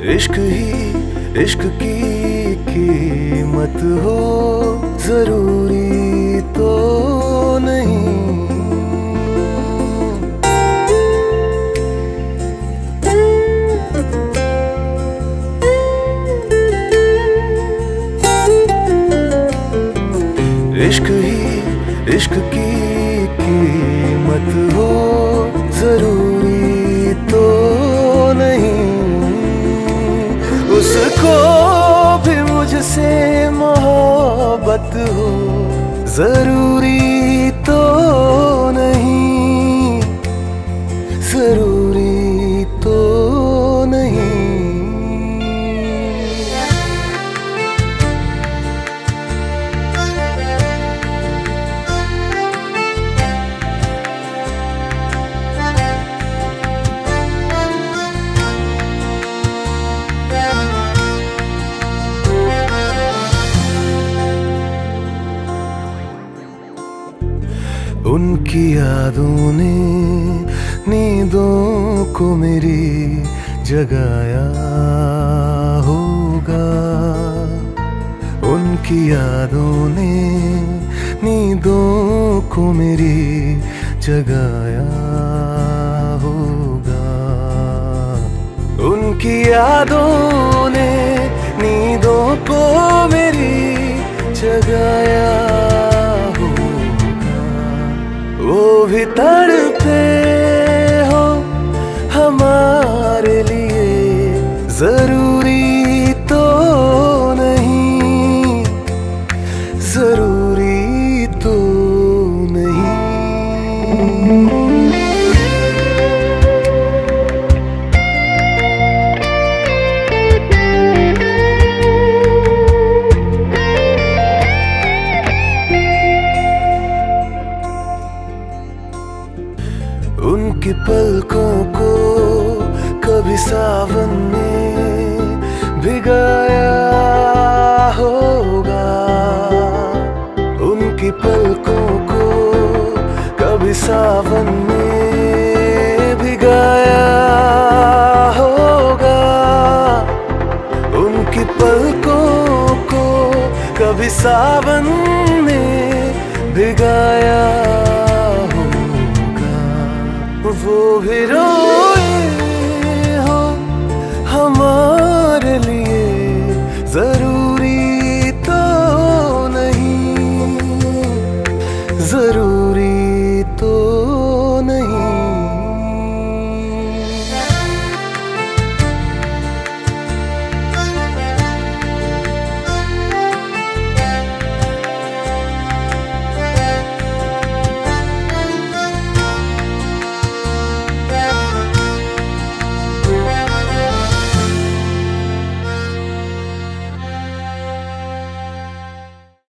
इश्क ही, इश्क की कीमत हो, ज़रूरी तो नहीं। इश्क ही, इश्क की कीमत हो, ज़रूरी मोहब्बत हो ज़रूरी तो उनकी यादों ने नींदों को मेरी जगाया होगा। उनकी यादों ने नींदों को मेरी जगाया होगा। उनकी यादों ने नींदों को मेरी जगाया तड़पे हो हमारे लिए ज़रूरी। उनकी पलकों को कभी सावन ने भिगाया होगा। उनकी पलकों को कभी सावन भिगाया होगा। उनकी पलकों को कभी सावन में भिगाया वो भी रोए हो हमारे लिए ज़रूरी।